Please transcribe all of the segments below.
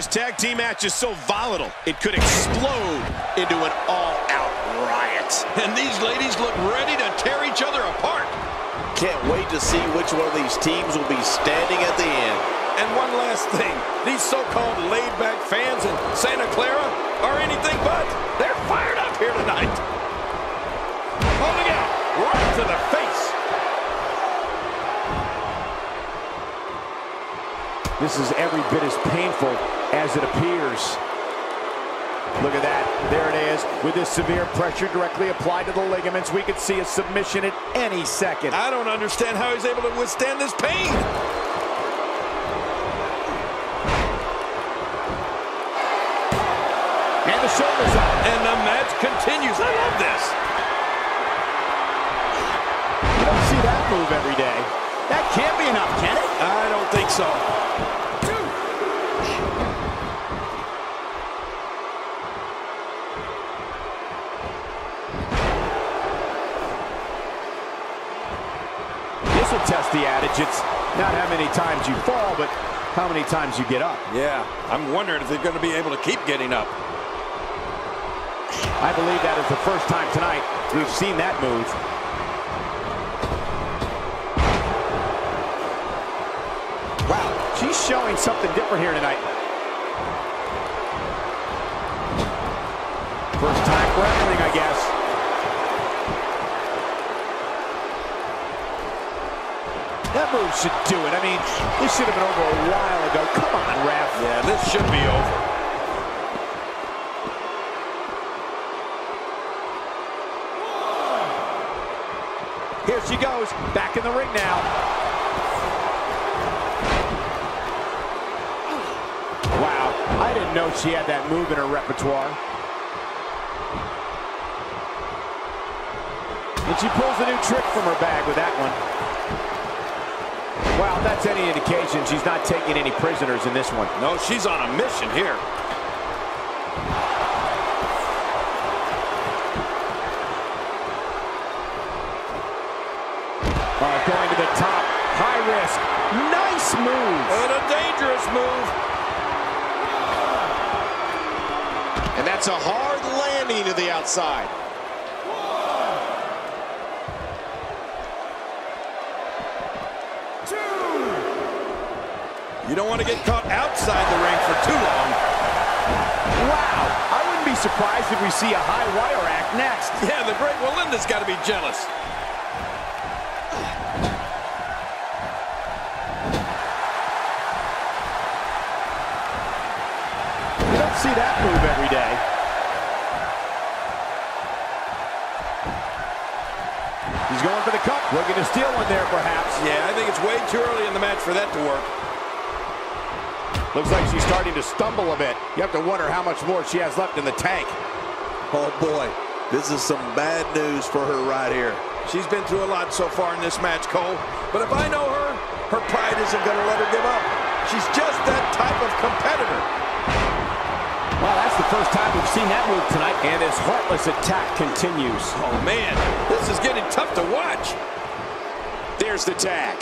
We're off, and this tag team match is so volatile, it could explode into an all-out riot. And these ladies look ready to tear each other apart. Can't wait to see which one of these teams will be standing at the end. And one last thing, these so-called laid-back fans in Santa Clara are anything but. They're fired up here tonight. This is every bit as painful as it appears. Look at that. There it is. With this severe pressure directly applied to the ligaments, we could see a submission at any second. I don't understand how he's able to withstand this pain. And the shoulders up. And the match continues. I love this. You don't see that move every day. That can't be enough, can it? I don't think so. Test the adage. It's not how many times you fall, but how many times you get up. Yeah, I'm wondering if they're going to be able to keep getting up. I believe that is the first time tonight we've seen that move. Wow, she's showing something different here tonight. First time for everything, I guess. That move should do it. I mean, this should have been over a while ago. Come on, ref. Yeah, this should be over. Here she goes, back in the ring now. Wow, I didn't know she had that move in her repertoire. And she pulls a new trick from her bag with that one. Wow, if that's any indication, she's not taking any prisoners in this one. No, she's on a mission here. Uh, going to the top, high risk, nice move. And a dangerous move. And that's a hard landing to the outside. You don't want to get caught outside the ring for too long. Wow, I wouldn't be surprised if we see a high wire act next. Yeah, the great Wallenda's got to be jealous. You don't see that move every day. He's going for the cup. Looking to steal one there, perhaps. Yeah, I think it's way too early in the match for that to work. Looks like she's starting to stumble a bit. You have to wonder how much more she has left in the tank. Oh boy, this is some bad news for her right here. She's been through a lot so far in this match, Cole. But if I know her, her pride isn't going to let her give up. She's just that type of competitor. Well, that's the first time we've seen that move tonight. And this heartless attack continues. Oh, man, this is getting tough to watch. There's the tag.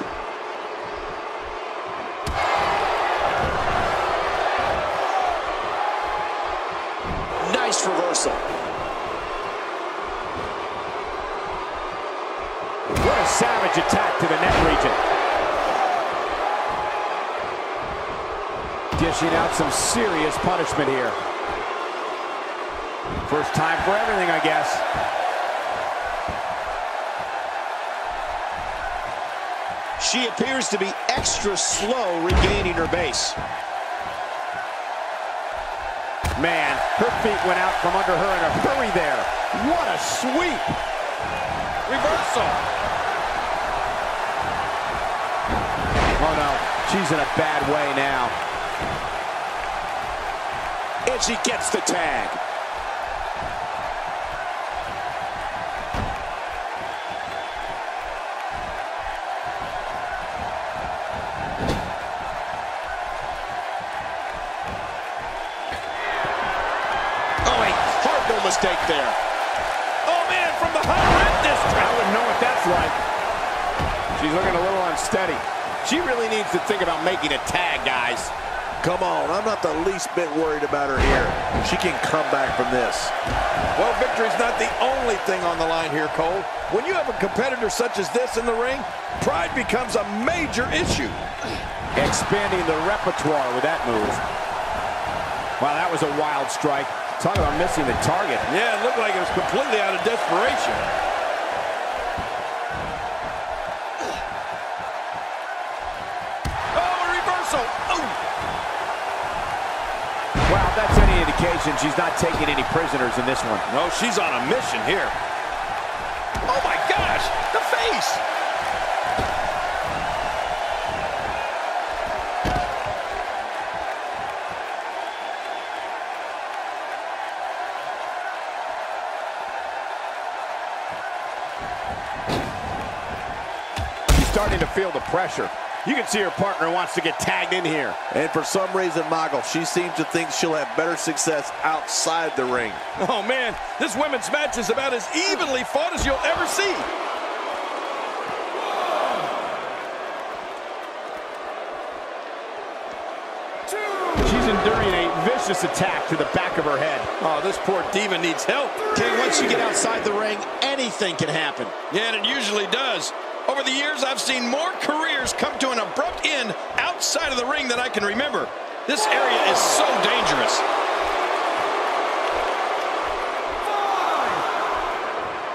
Savage attack to the neck region. Dishing out some serious punishment here. First time for everything, I guess. She appears to be extra slow regaining her base. Man, her feet went out from under her in a hurry there. What a sweep. Reversal. She's in a bad way now. And she gets the tag. Oh, mistake there. Oh, man, from the high red I wouldn't know what that's like. She's looking a little unsteady. She really needs to think about making a tag, guys. Come on, I'm not the least bit worried about her here. She can come back from this. Well, victory's not the only thing on the line here, Cole. When you have a competitor such as this in the ring, pride becomes a major issue. Expanding the repertoire with that move. Wow, that was a wild strike. Talk about missing the target. Yeah, it looked like it was completely out of desperation. Wow, that's any indication she's not taking any prisoners in this one. No, she's on a mission here. Oh, my gosh, the face. She's starting to feel the pressure. You can see her partner wants to get tagged in here. And for some reason, Michael, she seems to think she'll have better success outside the ring. Oh, man, this women's match is about as evenly fought as you'll ever see. She's enduring a vicious attack to the back of her head. Oh, this poor diva needs help. King, once you get outside the ring, anything can happen. Yeah, and it usually does. Over the years, I've seen more careers come to an abrupt end outside of the ring than I can remember. This area is so dangerous.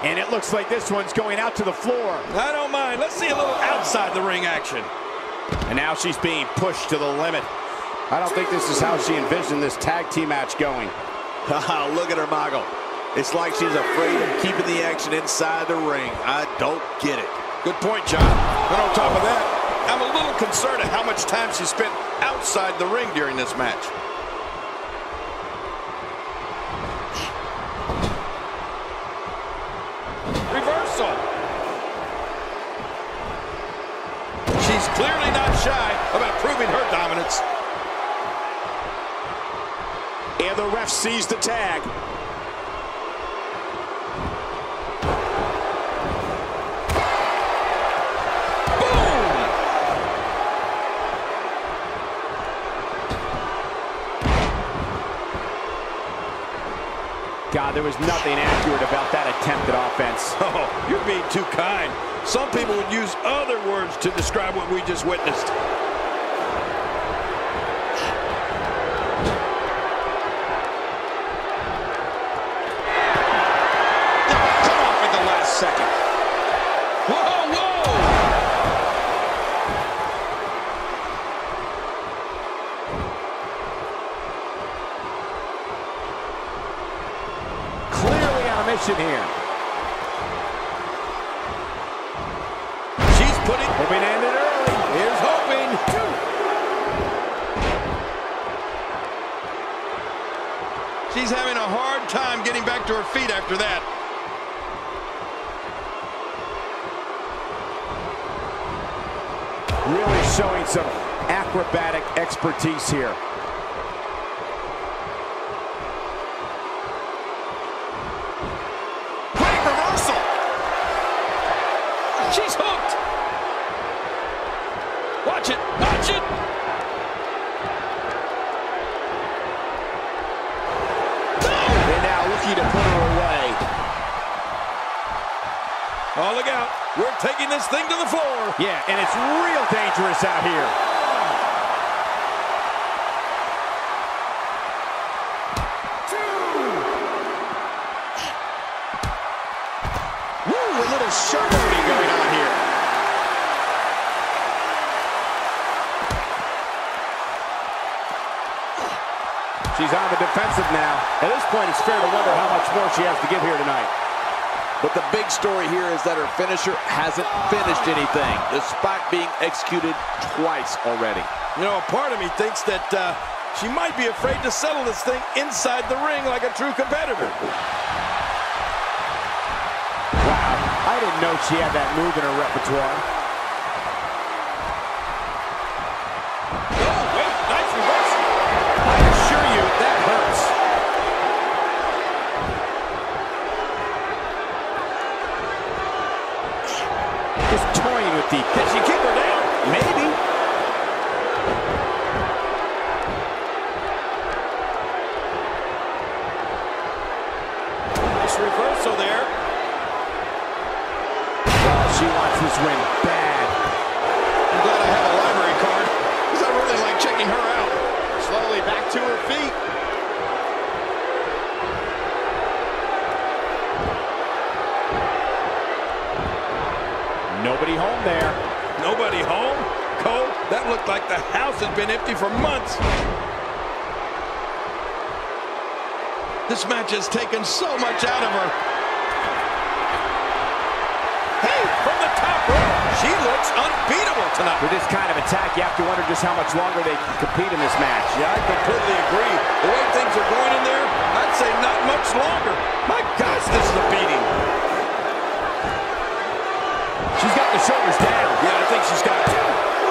And it looks like this one's going out to the floor. I don't mind. Let's see a little outside the ring action. And now she's being pushed to the limit. I don't think this is how she envisioned this tag team match going. Haha, Look at her, Michael. It's like she's afraid of keeping the action inside the ring. I don't get it. Good point, John. And on top of that, I'm a little concerned at how much time she spent outside the ring during this match. Reversal. She's clearly not shy about proving her dominance. And the ref sees the tag. God, there was nothing accurate about that attempted offense. Oh, you're being too kind. Some people would use other words to describe what we just witnessed. Expertise here. Great reversal. She's hooked. Watch it. Watch it. And now looking to put her away. Oh, look out. We're taking this thing to the floor. Yeah, and it's real dangerous out here. Defensive now. At this point, it's fair to wonder how much more she has to give here tonight. But the big story here is that her finisher hasn't finished anything, despite being executed twice already. You know, a part of me thinks that uh, she might be afraid to settle this thing inside the ring like a true competitor. Wow, I didn't know she had that move in her repertoire. Nobody home there. Nobody home? Cole, that looked like the house has been empty for months. This match has taken so much out of her. Hey, from the top rope, she looks unbeatable tonight. With this kind of attack, you have to wonder just how much longer they can compete in this match. Yeah, I completely agree. The way things are going in there, I'd say not much longer. My gosh, this is a beating. She's got the shoulders down. Yeah, I think she's got it.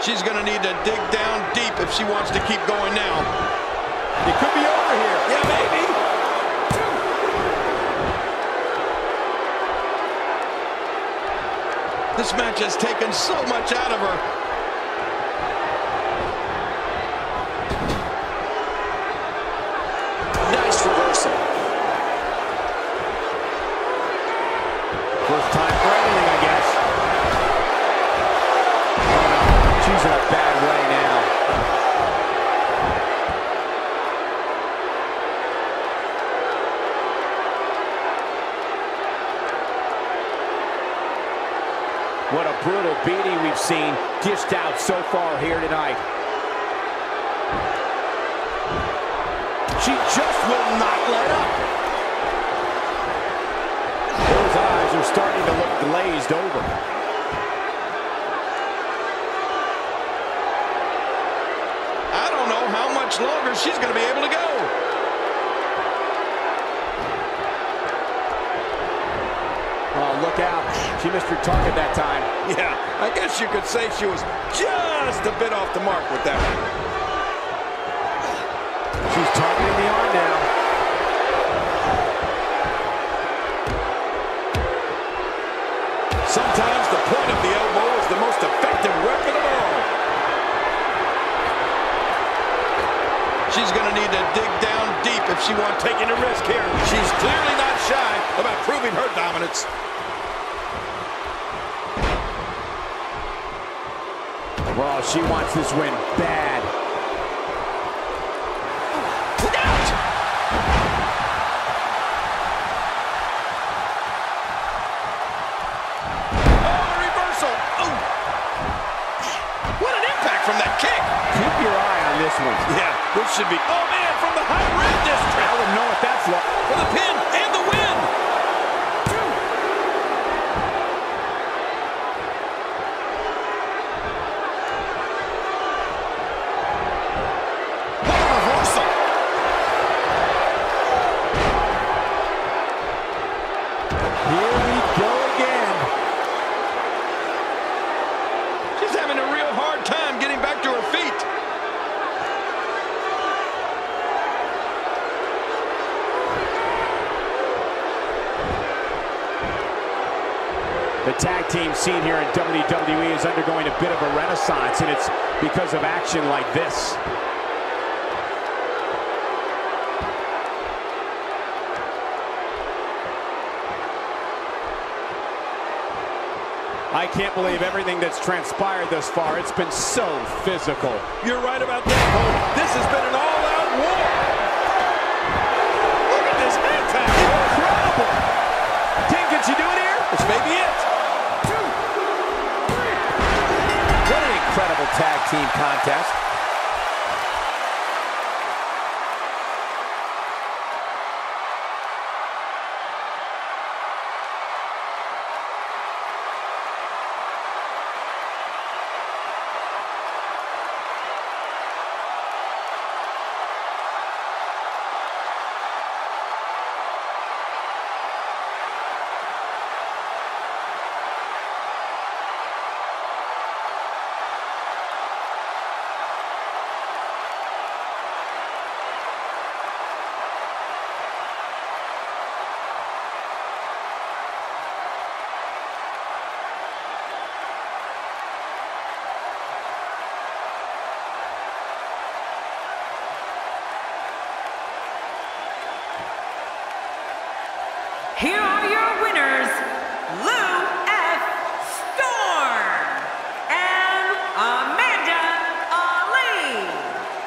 She's going to need to dig down deep if she wants to keep going now. It could be over here. Yeah, maybe. This match has taken so much out of her. Far here tonight. She just will not let up. Those eyes are starting to look glazed over. I don't know how much longer she's going to be able to go. Oh, look out. She missed her target that time. Yeah, I guess you could say she was just a bit off the mark with that one. She's targeting the arm now. Sometimes the point of the elbow is the most effective weapon of all. She's going to need to dig down deep if she wants taking a risk here. She's clearly not shy about proving her dominance. Well, she wants this win bad. Look out! Oh, reversal. Oh. What an impact from that kick. Keep your eye on this one. Yeah, this should be. Oh, man, from the high I district. wouldn't know if that's like. For the pin bit of a renaissance, and it's because of action like this. I can't believe everything that's transpired thus far. It's been so physical. You're right about that. This has been an all-out war. Team contest.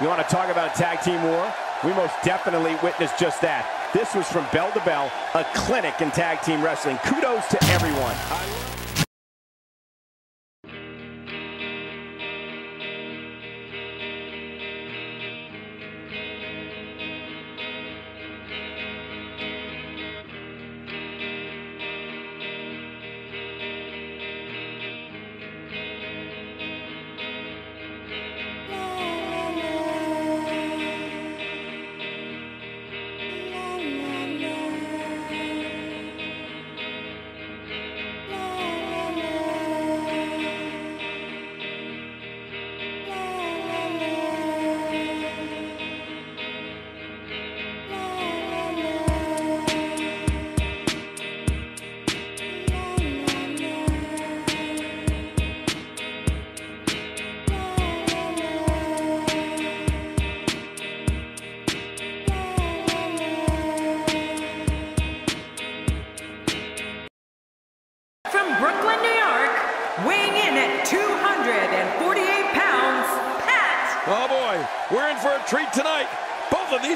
You want to talk about a tag team war? We most definitely witnessed just that. This was from bell to bell, a clinic in tag team wrestling. Kudos to everyone.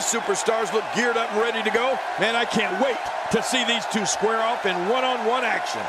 Superstars look geared up and ready to go. Man, I can't wait to see these two square off in one-on-one action.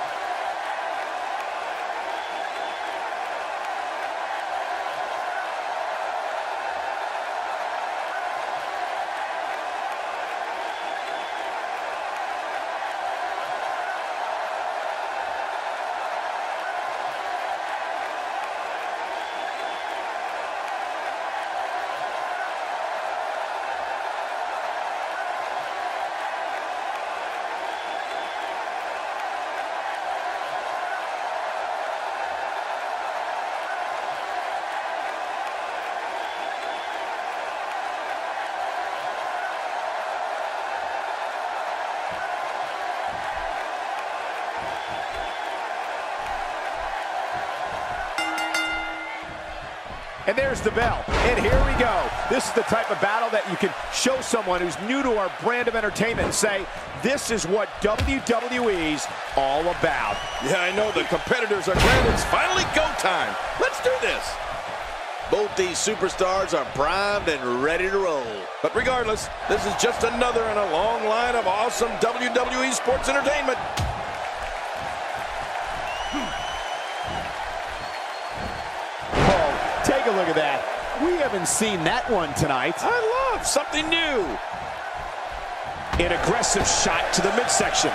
And there's the bell. And here we go. This is the type of battle that you can show someone who's new to our brand of entertainment and say, this is what WWE's all about. Yeah, I know the competitors are glad it's finally go time. Let's do this. Both these superstars are primed and ready to roll. But regardless, this is just another in a long line of awesome WWE sports entertainment. Haven't seen that one tonight. I love something new. An aggressive shot to the midsection.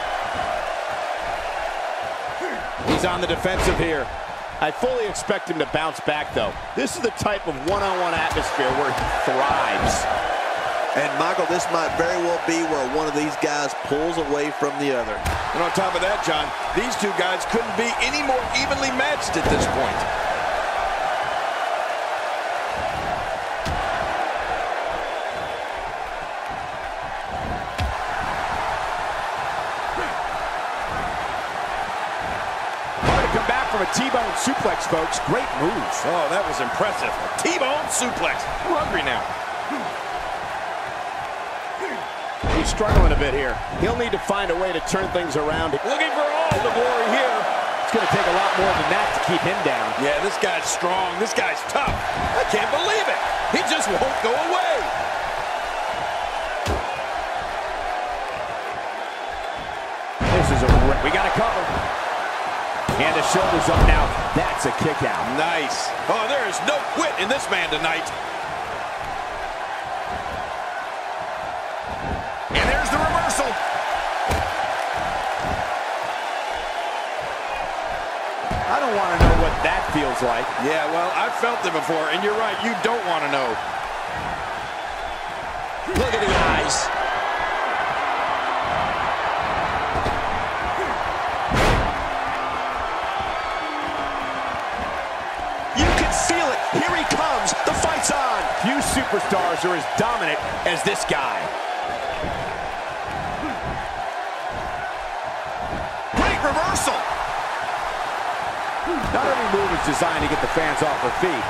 He's on the defensive here. I fully expect him to bounce back, though. This is the type of one-on-one atmosphere where he thrives. And Michael, this might very well be where one of these guys pulls away from the other. And on top of that, John, these two guys couldn't be any more evenly matched at this point. Suplex, folks. Great moves. Oh, that was impressive. T-bone suplex. I'm hungry now. He's struggling a bit here. He'll need to find a way to turn things around. Looking for all the glory here. It's going to take a lot more than that to keep him down. Yeah, this guy's strong. This guy's tough. I can't believe it. He just won't go away. This is a. We got a cover. And the shoulder's up now. That's a kick out. Nice. Oh, there is no quit in this man tonight. And there's the reversal. I don't want to know what that feels like. Yeah, well, I've felt it before, and you're right, you don't want to know. Superstars are as dominant as this guy. Great reversal. Not every move is designed to get the fans off their feet.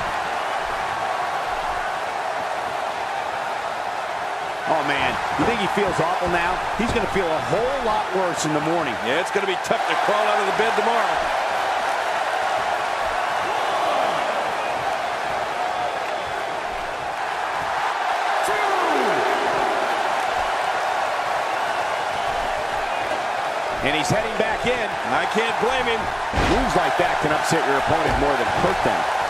Oh, man. You think he feels awful now? He's going to feel a whole lot worse in the morning. Yeah, it's going to be tough to crawl out of the bed tomorrow. And he's heading back in. I can't blame him. Moves like that can upset your opponent more than hurt them.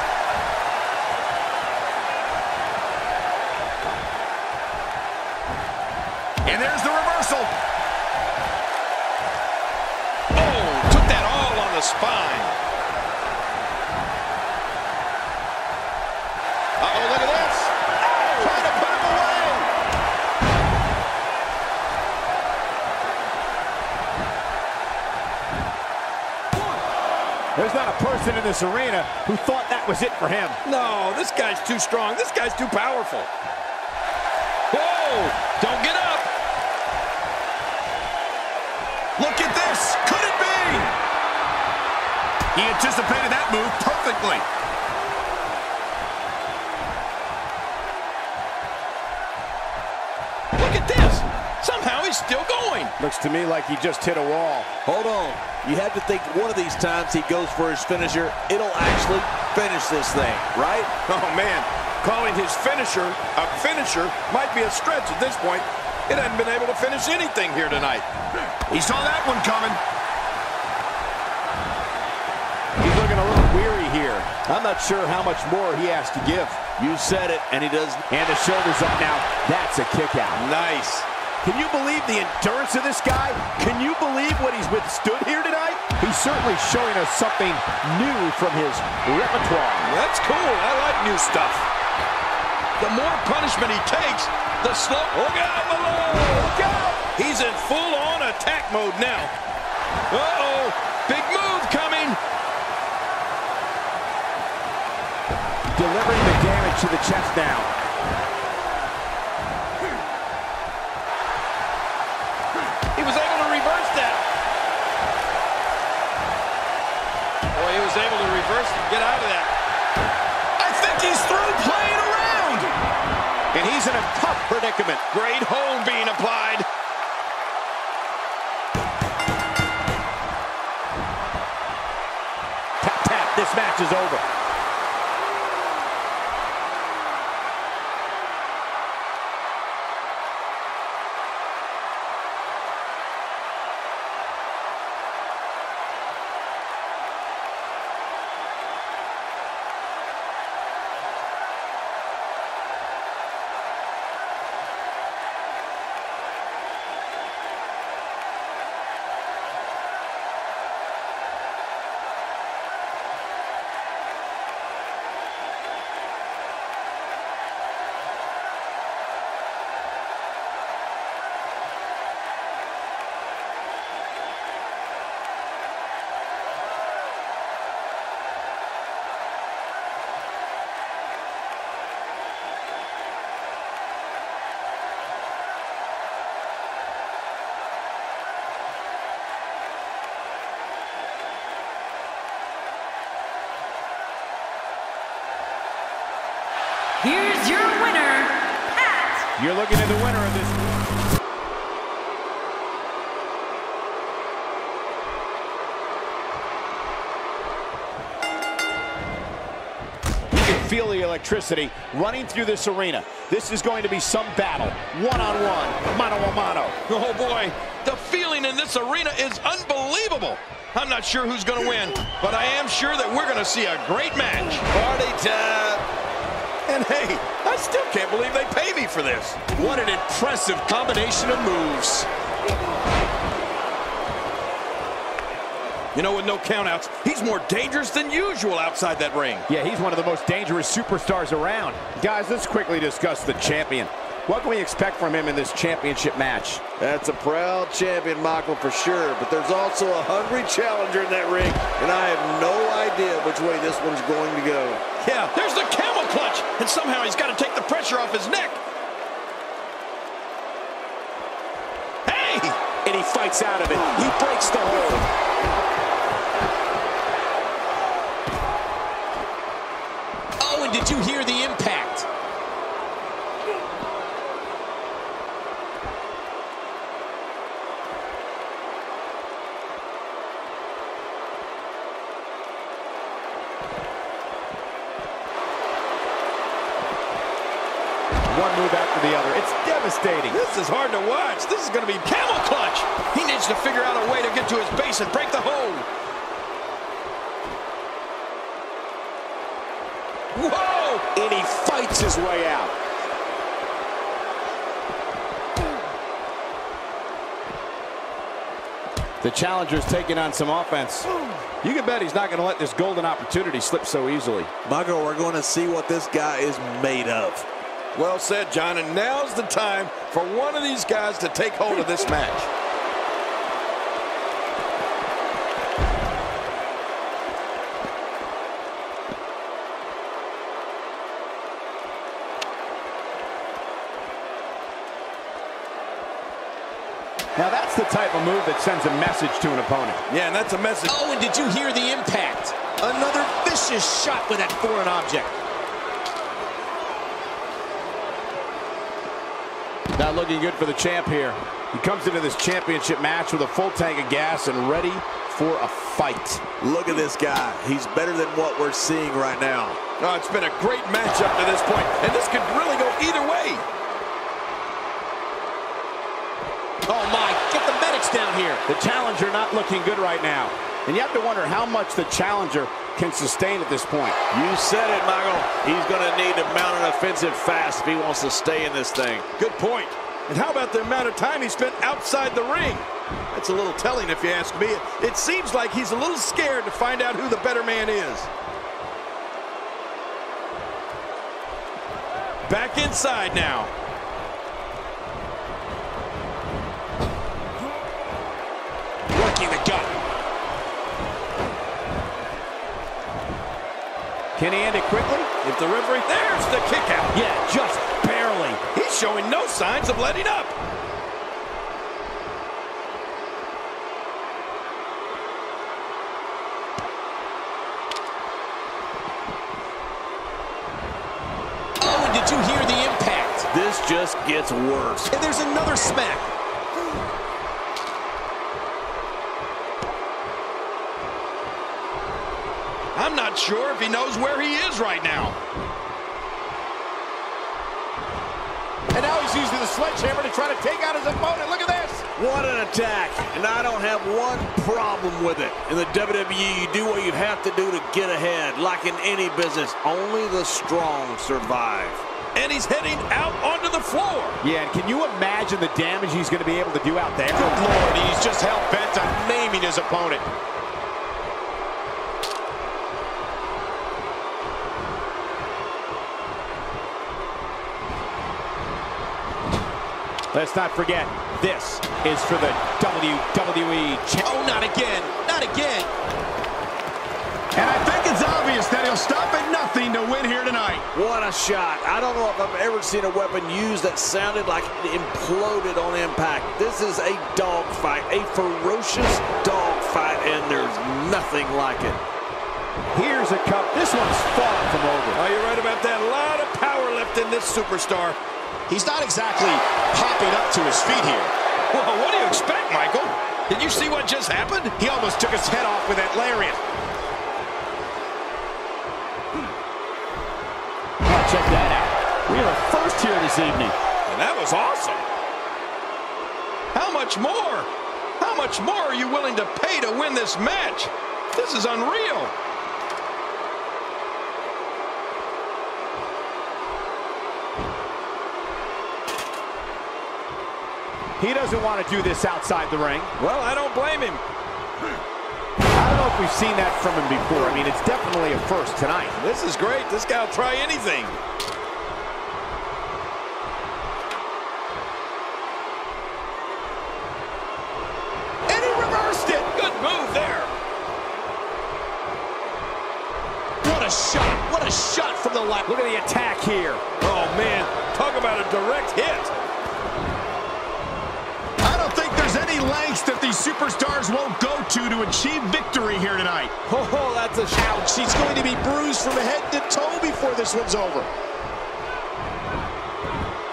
In this arena who thought that was it for him. No, this guy's too strong. This guy's too powerful. Whoa! Don't get up! Look at this. Could it be? He anticipated that move perfectly. Looks to me like he just hit a wall. Hold on. You have to think one of these times he goes for his finisher, it'll actually finish this thing, right? Oh, man. Calling his finisher a finisher might be a stretch at this point. It hasn't been able to finish anything here tonight. He saw that one coming. He's looking a little weary here. I'm not sure how much more he has to give. You said it, and he does. And the shoulder's up now. That's a kick out. Nice. Can you believe the endurance of this guy? Can you believe what he's withstood here tonight? He's certainly showing us something new from his repertoire. That's cool. I like new stuff. The more punishment he takes, the slow. Look out below! Look out! He's in full-on attack mode now. Uh-oh! Big move coming. Delivering the damage to the chest now. In a tough predicament. Great hold being applied. Tap, tap. This match is over. Here's your winner, Pat You're looking at the winner of this. You can feel the electricity running through this arena. This is going to be some battle. One-on-one, mano-a-mano. Oh, boy. The feeling in this arena is unbelievable. I'm not sure who's going to win, but I am sure that we're going to see a great match. Party time. And hey, I still can't believe they pay me for this. What an impressive combination of moves. You know, with no countouts, he's more dangerous than usual outside that ring. Yeah, he's one of the most dangerous superstars around. Guys, let's quickly discuss the champion. What can we expect from him in this championship match? That's a proud champion, Michael, for sure. But there's also a hungry challenger in that ring, and I have no idea which way this one's going to go. Yeah, there's the camel clutch, and somehow he's got to take the pressure off his neck. Hey! And he fights out of it. He breaks the hold. Oh, and did you hear one move after the other. It's devastating. This is hard to watch. This is going to be camel clutch. He needs to figure out a way to get to his base and break the hold. Whoa! And he fights his way out. The challenger's taking on some offense. You can bet he's not going to let this golden opportunity slip so easily. Michael, we're going to see what this guy is made of. Well said, John, and now's the time for one of these guys to take hold of this match. Now that's the type of move that sends a message to an opponent. Yeah, and that's a message. Oh, and did you hear the impact? Another vicious shot with that foreign object. Not looking good for the champ here. He comes into this championship match with a full tank of gas and ready for a fight. Look at this guy. He's better than what we're seeing right now. Oh, it's been a great match up to this point, and this could really go either way. Oh, my. Get the medics down here. The challenger not looking good right now. And you have to wonder how much the challenger can sustain at this point. You said it, Michael. He's going to need to mount an offensive fast if he wants to stay in this thing. Good point. And how about the amount of time he spent outside the ring? That's a little telling if you ask me. It seems like he's a little scared to find out who the better man is. Back inside now. Working the gut. Can he end it quickly? If the referee, there's the kick out. Yeah, just barely. He's showing no signs of letting up. Oh, and did you hear the impact? This just gets worse. And there's another smack. I'm not sure if he knows where he is right now. And now he's using the sledgehammer to try to take out his opponent. Look at this. What an attack. And I don't have one problem with it. In the WWE, you do what you have to do to get ahead. Like in any business, only the strong survive. And he's heading out onto the floor. Yeah, and can you imagine the damage he's going to be able to do out there? Good Lord, he's just hell-bent on maiming his opponent. Let's not forget, this is for the WWE Champion. Oh, not again. Not again. And I think it's obvious that he'll stop at nothing to win here tonight. What a shot. I don't know if I've ever seen a weapon used that sounded like it imploded on impact. This is a dogfight, a ferocious dogfight, and there's nothing like it. Here's a cup. This one's far from over. Are you right about that? A lot of power left in this superstar. He's not exactly popping up to his feet here. Well, what do you expect, Michael? Did you see what just happened? He almost took his head off with that lariat. Oh, check that out. We have a first here this evening. And that was awesome. How much more? How much more are you willing to pay to win this match? This is unreal. He doesn't want to do this outside the ring. Well, I don't blame him. I don't know if we've seen that from him before. I mean, it's definitely a first tonight. This is great. This guy will try anything. And he reversed it. Good move there. What a shot. What a shot from the left. Look at the attack here. Oh, man. Talk about a direct hit. Lengths that these superstars won't go to to achieve victory here tonight. Oh, oh that's a ouch. She's going to be bruised from head to toe before this one's over.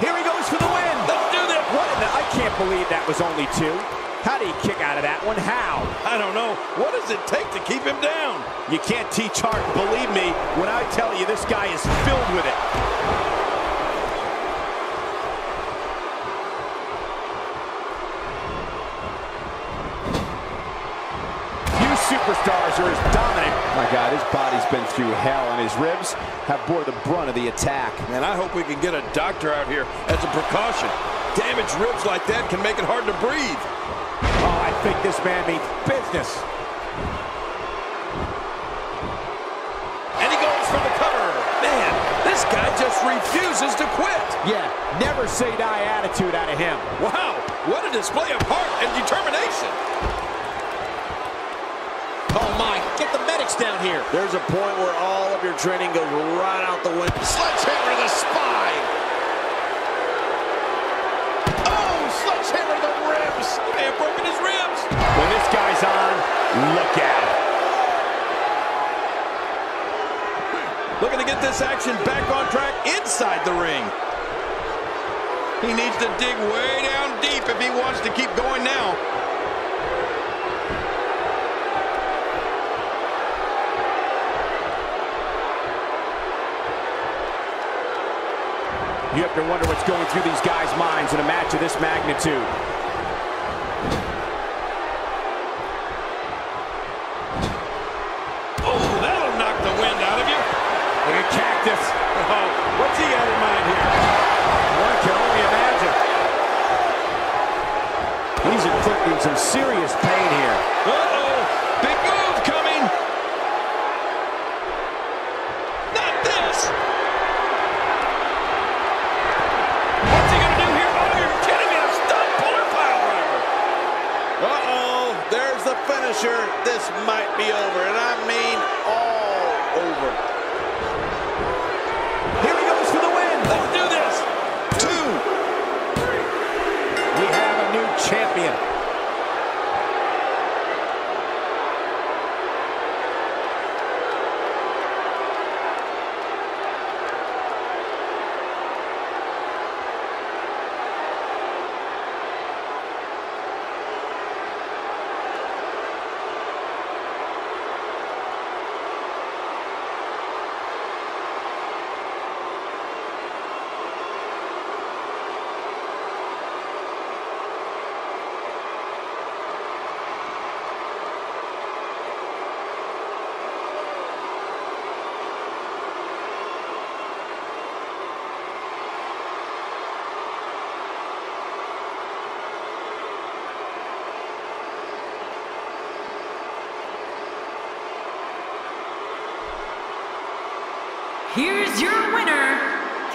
Here he goes for the win. Let's do this. What in the, I can't believe that was only two. How did he kick out of that one? How? I don't know. What does it take to keep him down? You can't teach art. Believe me when I tell you this guy is filled with it. Finisher is dominant. My God, his body's been through hell, and his ribs have bore the brunt of the attack. Man, I hope we can get a doctor out here as a precaution. Damaged ribs like that can make it hard to breathe. Oh, I think this man means business. And he goes for the cover. Man, this guy just refuses to quit. Yeah, never say die attitude out of him. Wow, what a display of heart and determination. Get the medics down here. There's a point where all of your training goes right out the window. Sledgehammer to the spine. Oh, sledgehammer to the ribs. He may have broken his ribs. When this guy's on, look at him. Looking to get this action back on track inside the ring. He needs to dig way down deep if he wants to keep going now. You have to wonder what's going through these guys' minds in a match of this magnitude. Oh, that'll knock the wind out of you. Look at Cactus. Oh, what's he got in mind here? One can only imagine. He's inflicting some serious pain here. Uh-oh, big move coming. Not this. What's he gonna do here? Oh, you're kidding me, a stump puller pile driver. Uh-oh, there's the finisher. This might be over, and I mean all over. Here he goes for the win. Let's do this. Two. We have a new champion. Here's your winner,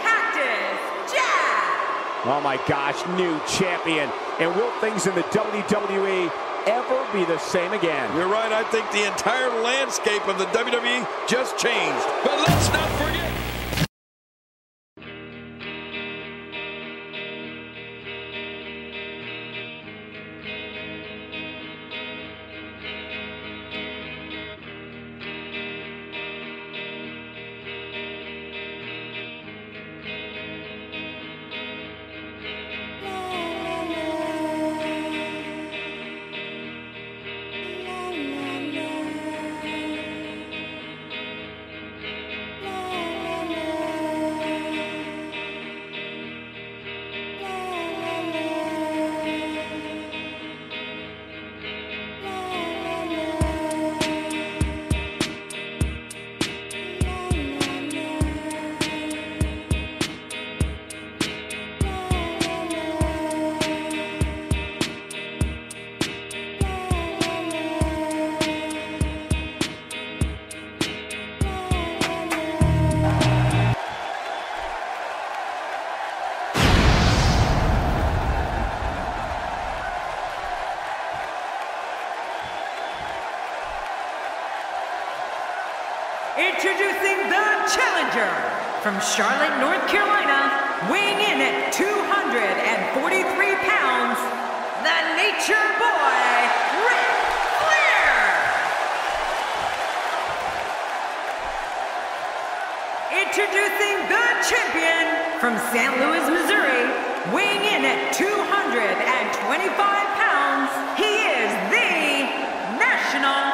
Cactus Jack. Oh my gosh, new champion. And will things in the WWE ever be the same again? You're right, I think the entire landscape of the WWE just changed. But let's not from Charlotte, North Carolina, weighing in at 243 pounds, the Nature Boy, Ric Flair. Introducing the champion from St. Louis, Missouri, weighing in at 225 pounds, he is the National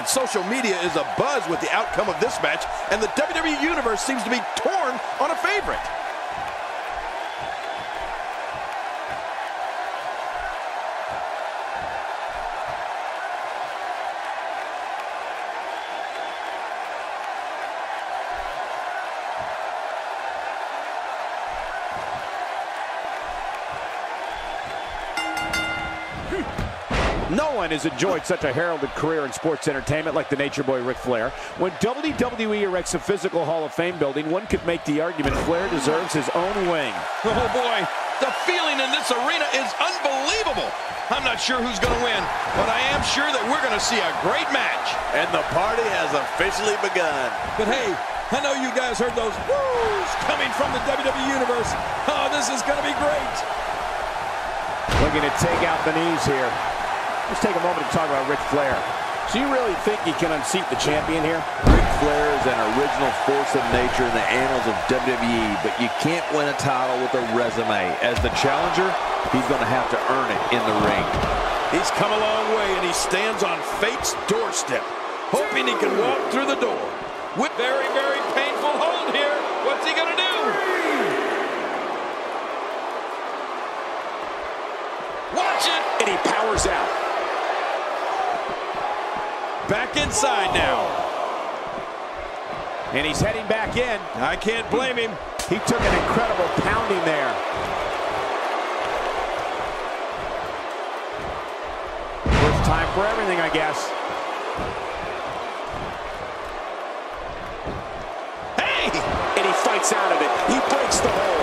Man, social media is abuzz with the outcome of this match, and the WWE Universe seems to be torn on a favorite. No has enjoyed such a heralded career in sports entertainment like the Nature Boy Ric Flair. When WWE erects a physical Hall of Fame building, one could make the argument Flair deserves his own wing. Oh boy, the feeling in this arena is unbelievable. I'm not sure who's going to win, but I am sure that we're going to see a great match. And the party has officially begun. But hey, I know you guys heard those woos coming from the WWE Universe. Oh, this is going to be great. Looking to take out the knees here. Let's take a moment to talk about Ric Flair. Do you really think he can unseat the champion here? Ric Flair is an original force of nature in the annals of WWE, but you can't win a title with a resume. As the challenger, he's going to have to earn it in the ring. He's come a long way, and he stands on fate's doorstep, hoping he can walk through the door. With very, very painful hold here. What's he going to do? Watch it! And he powers out. Back inside now. And he's heading back in. I can't blame him. He took an incredible pounding there. First time for everything, I guess. Hey! And he fights out of it. He breaks the hold.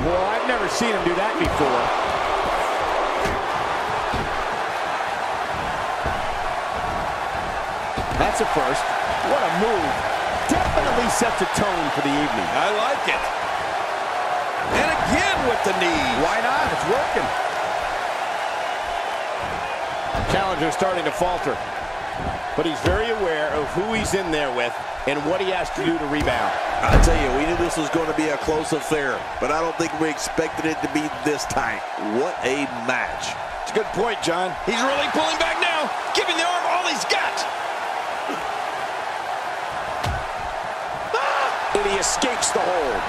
Well, I've never seen him do that before. That's a first. What a move. Definitely sets a tone for the evening. I like it. And again with the knee. Why not? It's working. Challenger starting to falter. But he's very aware of who he's in there with and what he has to do to rebound. I tell you, we knew this was going to be a close affair, but I don't think we expected it to be this tight. What a match. It's a good point, John. He's really pulling back now, giving the arm all he's got. Ah! And he escapes the hold.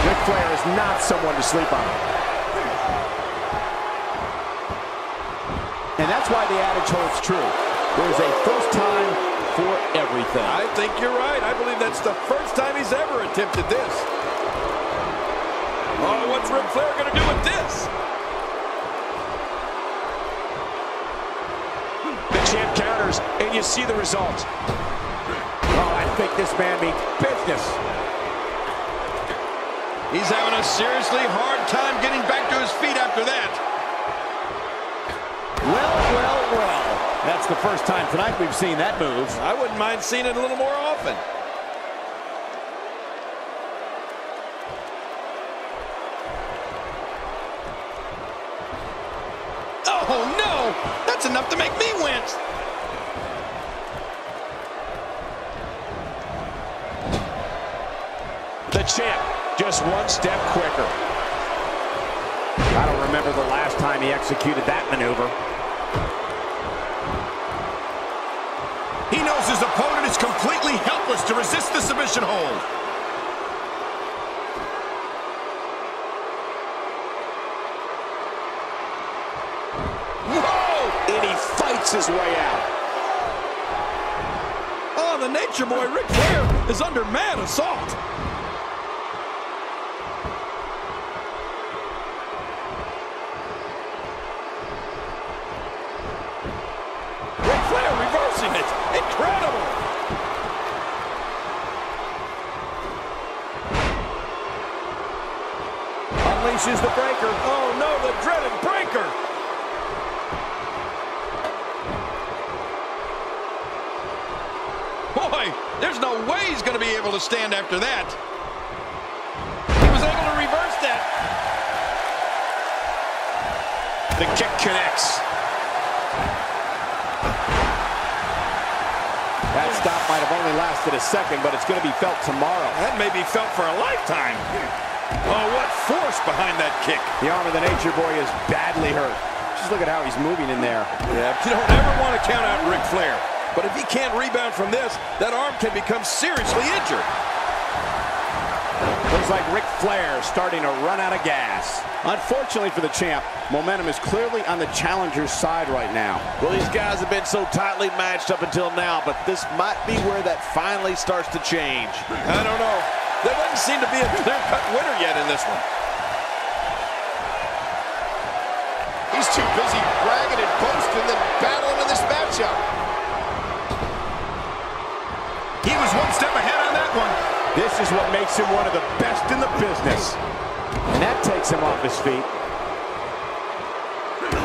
Ric Flair is not someone to sleep on. And that's why the adage holds true. There's a first time for everything. I think you're right. I believe that's the first time he's ever attempted this. Oh, what's Ric Flair going to do with this? The champ counters, and you see the result. Oh, I think this man means business. He's having a seriously hard time getting back to his feet after that. The first time tonight we've seen that move. I wouldn't mind seeing it a little more often. Oh, no! That's enough to make me wince. The champ, just one step quicker. I don't remember the last time he executed that maneuver. He knows his opponent is completely helpless to resist the submission hold. Whoa! And he fights his way out. Oh, the nature boy Ric Flair is under mad assault. Ric Flair reversing it. Incredible. Unleashes the breaker. Oh no, the dreaded breaker. Boy, there's no way he's going to be able to stand after that. He was able to reverse that. The kick connects. That's stop might have only lasted a second, but it's going to be felt tomorrow. That may be felt for a lifetime. Oh, what force behind that kick. The arm of the Nature Boy is badly hurt. Just look at how he's moving in there. Yeah, you don't ever want to count out Ric Flair. But if he can't rebound from this, that arm can become seriously injured. Looks like Ric Flair starting to run out of gas. Unfortunately for the champ, momentum is clearly on the challenger's side right now. Well, these guys have been so tightly matched up until now, but this might be where that finally starts to change. I don't know. There doesn't seem to be a clear-cut winner yet in this one. He's too busy bragging and boasting than battling in this matchup. He was one step ahead on that one. This is what makes him one of the best in the business. And that takes him off his feet.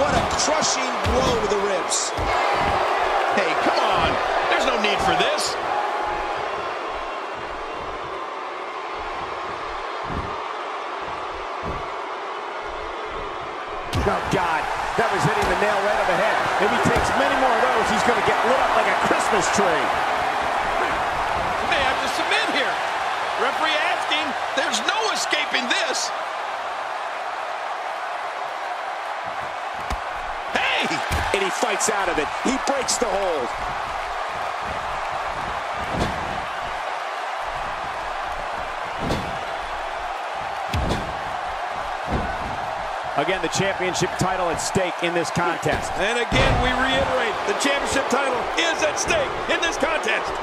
What a crushing blow to the ribs. Hey, come on. There's no need for this. Oh, God. That was hitting the nail right on the head. If he takes many more of those, he's going to get lit up like a Christmas tree. May have to submit here. Referee asking. There's no escaping this. Hey! And he fights out of it. He breaks the hold. Again, the championship title at stake in this contest. And again, we reiterate, the championship title is at stake in this contest.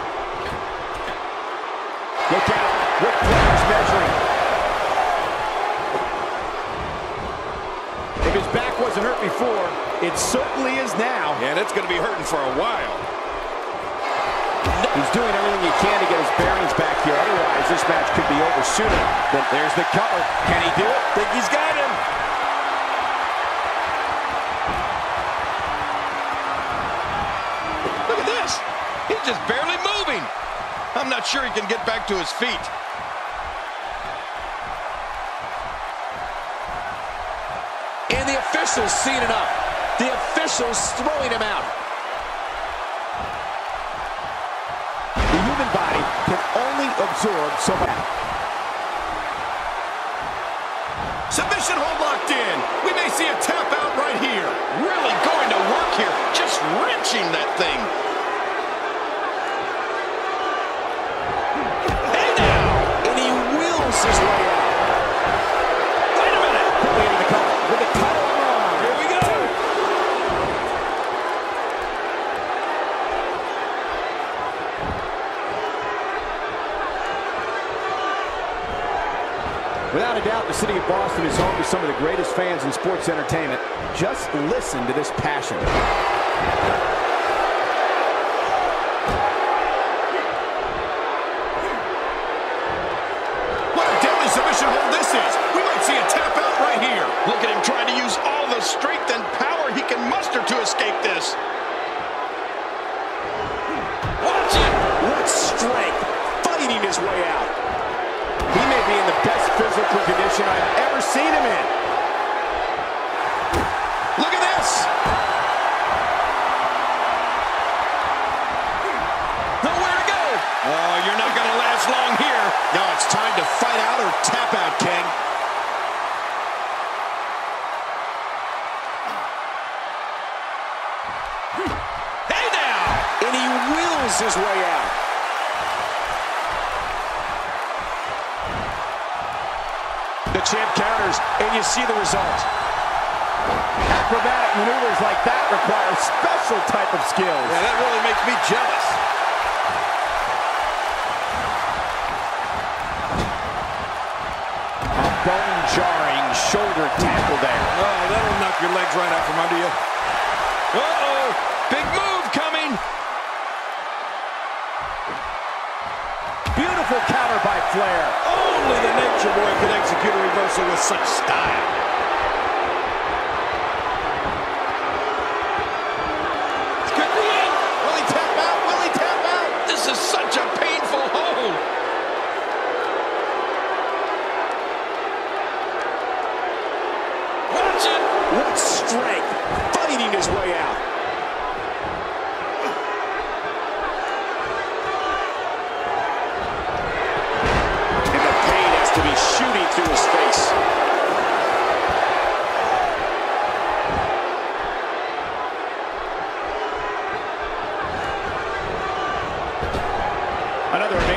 Look out. Ric Flair's measuring. If his back wasn't hurt before, it certainly is now. And it's going to be hurting for a while. He's doing everything he can to get his bearings back here. Otherwise, this match could be over sooner. But there's the cover. Can he do it? Think he's got him. Look at this. He's just barely moving. I'm not sure he can get back to his feet. Officials seen enough. The officials throwing him out. The human body can only absorb so much. Submission hold locked in. We may see a tap out right here. Really going to work here. Just wrenching that thing. City of Boston is home to some of the greatest fans in sports entertainment. Just listen to this passion.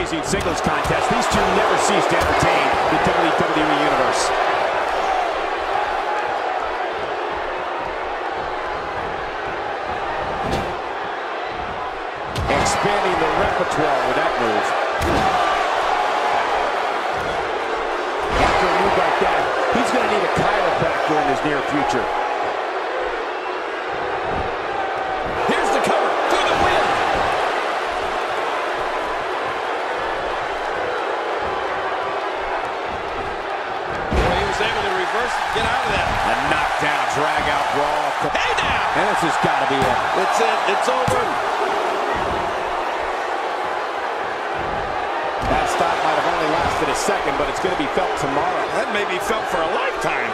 Amazing singles contest. These two never cease to entertain the WWE Universe. Expanding the repertoire with that move. After a move like that, he's going to need a chiropractor in his near future. Here's the cover for the win. Boy, he was able to reverse and get out of that. A knockdown, drag out brawl. Hey now! And this has got to be it. It's it. It's over. That stop might have only lasted a second, but it's going to be felt tomorrow. That may be felt for a lifetime.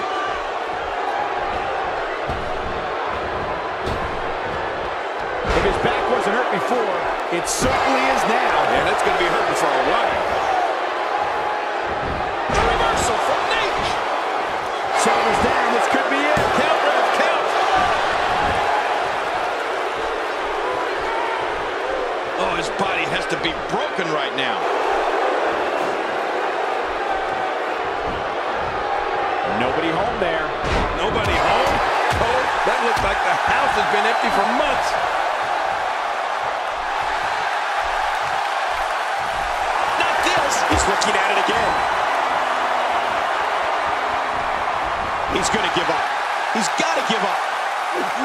If his back wasn't hurt before, it certainly is now. And it's going to be hurting for a while. Looking at it again. He's going to give up. He's got to give up.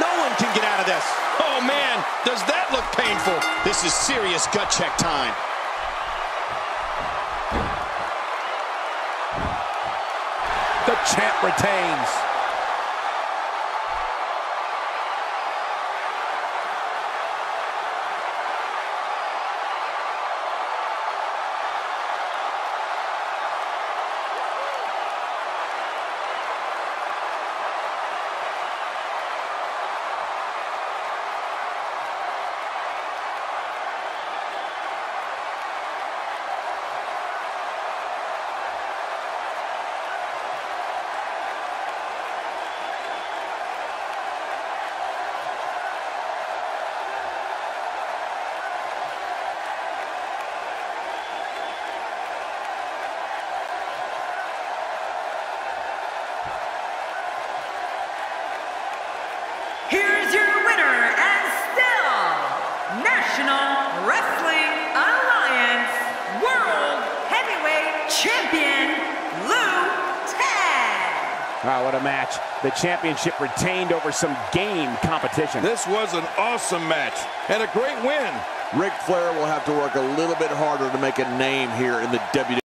No one can get out of this. Oh, man, does that look painful? This is serious gut check time. The champ retains. Championship retained over some game competition. This was an awesome match and a great win. Ric Flair will have to work a little bit harder to make a name here in the WWE.